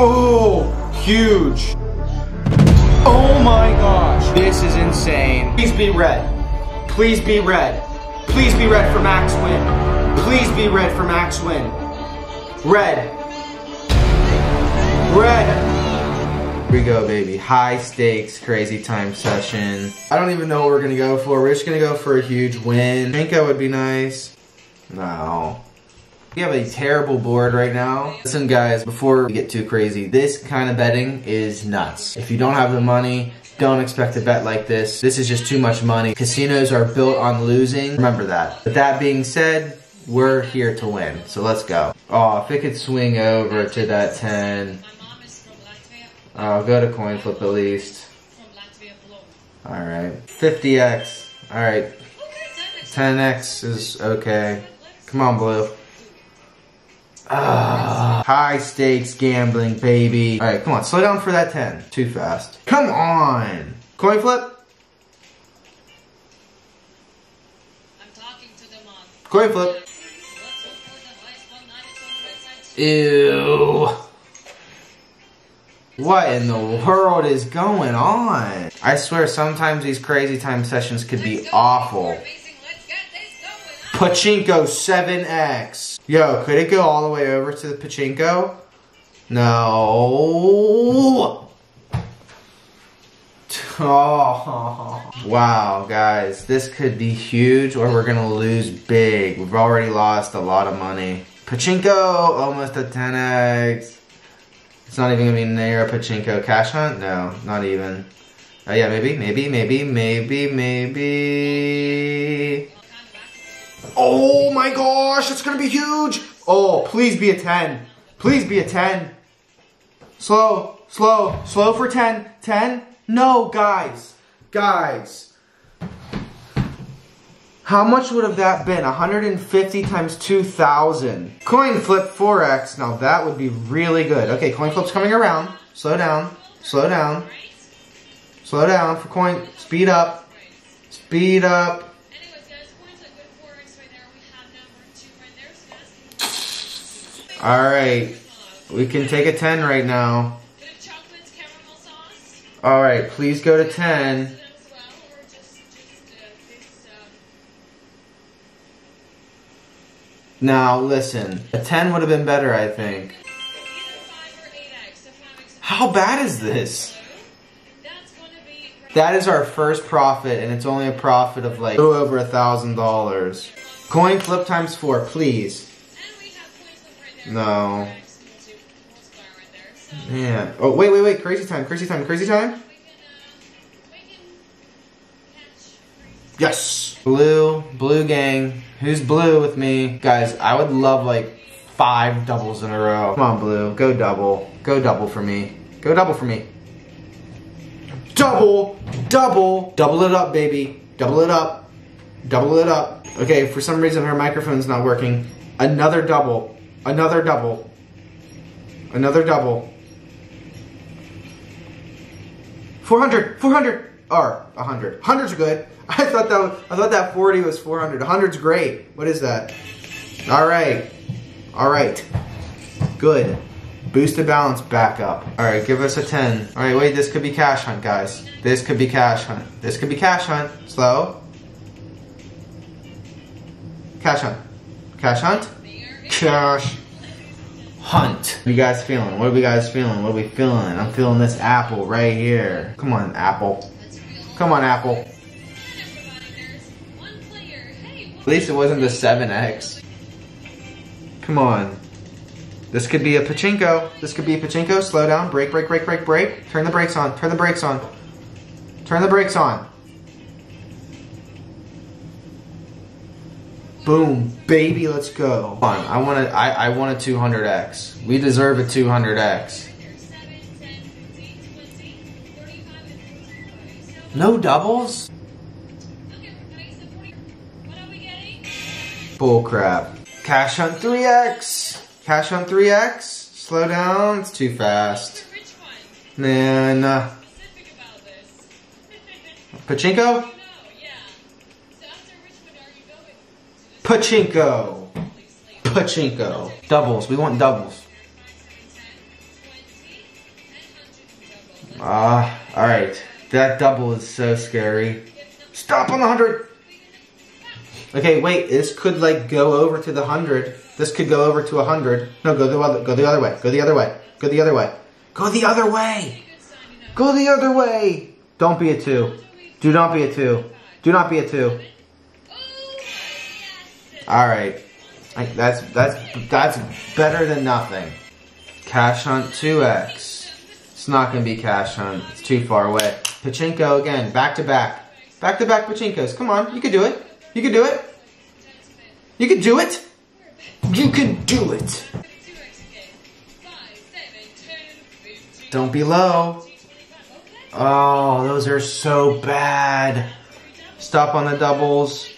Oh, huge. Oh my gosh. This is insane. Please be red. Please be red. Please be red for max win. Please be red for max win. Red. Red. Here we go, baby. High stakes, crazy time session. I don't even know what we're gonna go for. We're just gonna go for a huge win. Pinko would be nice. No. We have a terrible board right now. Listen guys, before we get too crazy, this kind of betting is nuts. If you don't have the money, don't expect to bet like this. This is just too much money. Casinos are built on losing. Remember that. But that being said, we're here to win. So let's go. Oh, if it could swing over to that 10. I'll go to coin flip at least. Alright. 50x. Alright. 10x is okay. Come on, Blue. Ah, high stakes gambling, baby. All right, come on, slow down for that 10. Too fast. Come on. Coin flip. Coin flip. Ew. What in the world is going on? I swear sometimes these crazy time sessions could be awful. Pachinko 7X. Yo, could it go all the way over to the Pachinko? No. Oh. Wow, guys. This could be huge or we're going to lose big. We've already lost a lot of money. Pachinko, almost a 10X. It's not even going to be near a Pachinko. Cash hunt? No, not even. Oh yeah, maybe, maybe, maybe, maybe, maybe. Oh my gosh, it's gonna be huge. Oh, please be a 10. Please be a 10. Slow, slow, slow for 10. 10? No, guys. Guys. How much would have that been? 150 times 2,000. Coin flip 4x. Now that would be really good. Okay, coin flip's coming around. Slow down. Slow down. Slow down for coin. Speed up. Speed up. All right. We can take a 10 right now. All right, please go to 10. Now, listen. A 10 would have been better, I think. How bad is this? That is our first profit, and it's only a profit of like a little over a thousand dollars. Coin flip times four, please. No. Yeah. Oh, wait, wait, wait. Crazy time, crazy time, crazy time. Yes. Blue, blue gang. Who's blue with me? Guys, I would love like five doubles in a row. Come on, blue. Go double. Go double for me. Go double for me. Double, double, double it up, baby. Double it up. Double it up. Okay, for some reason her microphone's not working. Another double. Another double. Another double. 400, 400, or 100. 100's good. I thought that I thought that 40 was 400. 100's great. What is that? All right. All right. Good. Boosted balance back up. All right, give us a 10. All right, wait, this could be cash hunt, guys. This could be cash hunt. This could be cash hunt. Slow. Cash hunt. Cash hunt. Cash hunt. What you guys feeling? What are we guys feeling? What are we feeling? I'm feeling this apple right here. Come on, apple. Come on, apple. At least it wasn't the 7X. Come on. This could be a pachinko. This could be a pachinko. Slow down. Brake, brake, brake, brake, brake. Turn the brakes on. Turn the brakes on. Turn the brakes on. Boom, baby, let's go. Come on, I want a, I, I want a 200x. We deserve a 200x. No doubles? Bull crap. Cash Hunt 3x. Cash Hunt 3x. Slow down. It's too fast. Man. Uh, Pachinko? Pachinko. Pachinko. Doubles. We want doubles. Ah, uh, alright. That double is so scary. Stop on the 100! Okay, wait, this could like go over to the 100. This could go over to 100. No, go the other, go the other way. Go the other way. Go the other way. Go the other way! Go the other way! Don't be a 2. Do not be a 2. Do not be a 2. Alright. That's, that's, that's better than nothing. Cash Hunt 2X. It's not to be Cash Hunt. It's too far away. Pachinko again, back to back. Back to back Pachinkos. Come on, you can do it. You can do it. You can do it. You can do it. Don't be low. Oh, those are so bad. Stop on the doubles.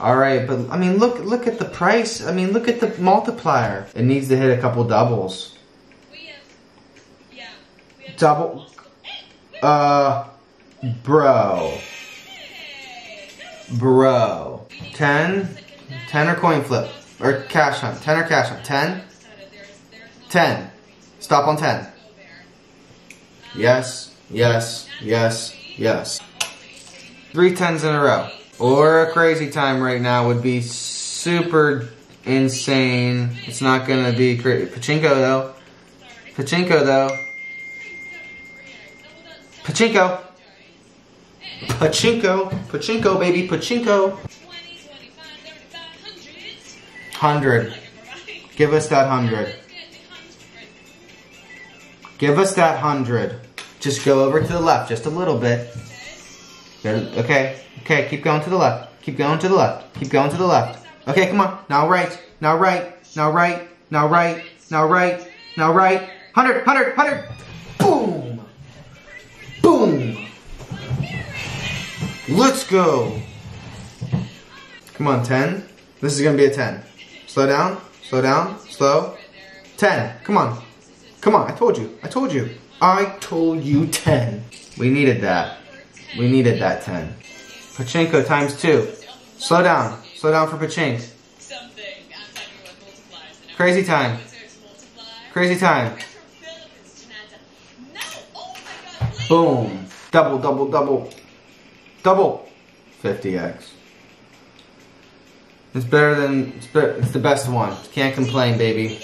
All right, but I mean, look, look at the price. I mean, look at the multiplier. It needs to hit a couple doubles. Double. Uh, bro. Bro. 10? 10 or coin flip? Or cash hunt? 10 or cash hunt? 10? 10. Stop on 10. Yes, yes, yes, yes. Three tens in a row. Or a crazy time right now would be super insane. It's not gonna be crazy. Pachinko though. Pachinko though. Pachinko. Pachinko. Pachinko, baby. Pachinko. 100. Give us that 100. Give us that 100. Just go over to the left just a little bit. Okay. Okay, keep going to the left. Keep going to the left. Keep going to the left. Okay, come on. Now right. Now right. Now right. Now right. Now right. Now right. 100, 100, 100. Boom. Boom. Let's go. Come on, 10. This is going to be a 10. Slow down. Slow down. Slow. 10. Come on. Come on. I told you. I told you. I told you 10. We needed that. We needed that 10. Pachinko times 2. Slow down. Slow down for Pachinko. Crazy time. Crazy time. Boom. Double, double, double. Double. 50x. It's better than, it's, it's the best one. Can't complain, baby.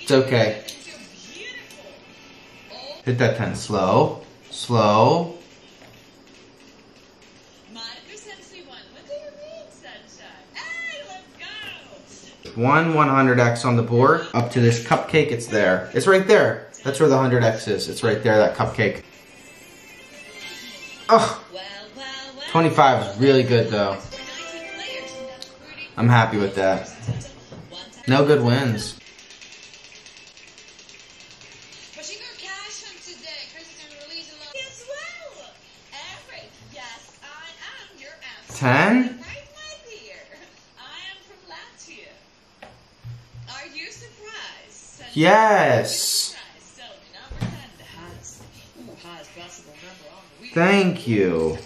It's okay. Hit that 10 slow. Slow. One 100x on the board. Up to this cupcake, it's there. It's right there. That's where the 100x is. It's right there, that cupcake. Ugh. 25 is really good though. I'm happy with that. No good wins. Ten? Yes. Thank you.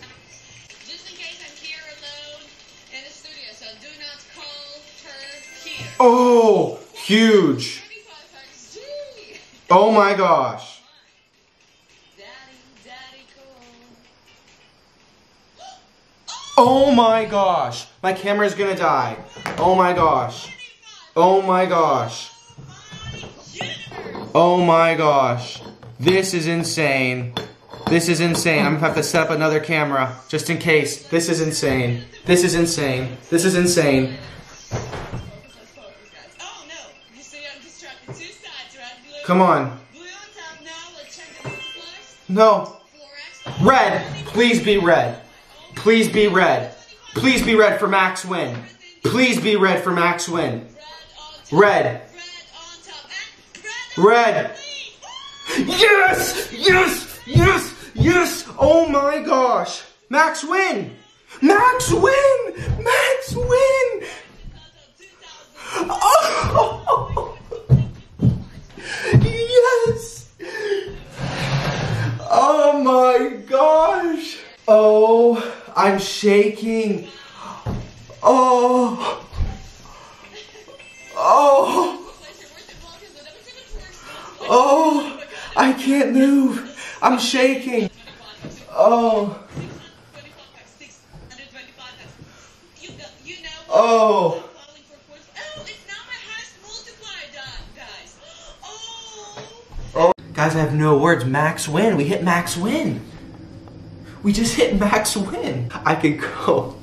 Oh, huge. Oh my gosh. Oh my gosh. My camera's gonna die. Oh my gosh. Oh my gosh. Oh my gosh. This is insane. This is insane. I'm gonna have to set up another camera just in case. This is insane. This is insane. This is insane. Come on. No. Red. Please be red. Please be red. Please be red for max win. Please be red for max win. Red. Red. Yes! Yes! Yes! Yes! Oh my gosh! Max win! Max win! Max win! Oh! Yes! Oh my gosh! Oh, I'm shaking. Oh. Oh. Oh, I can't move. I'm shaking. Oh. Oh. Oh. Guys, I have no words. Max win. We hit max win. We just hit max win. I could go.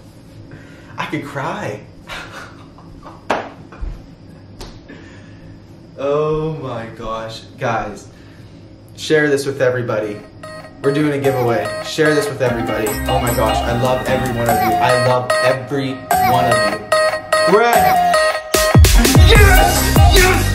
I could cry. oh my gosh. Guys, share this with everybody. We're doing a giveaway. Share this with everybody. Oh my gosh, I love every one of you. I love every one of you. Greg! Yes! Yes!